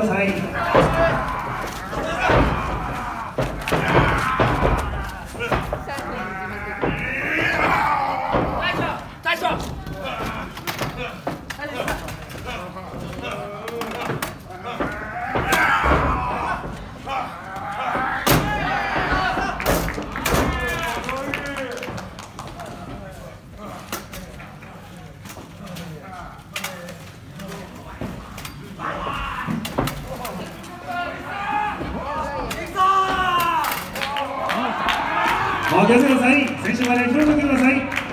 ださいおう気をつけください。選手まで広げてください。